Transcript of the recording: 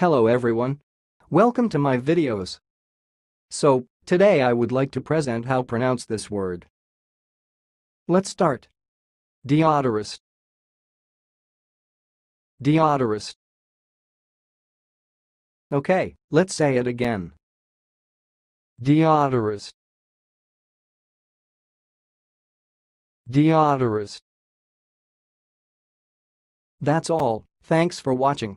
Hello everyone. Welcome to my videos. So, today I would like to present how pronounce this word. Let's start. Deiotarus. Deiotarus. Okay, let's say it again. Deiotarus. Deiotarus. That's all, thanks for watching.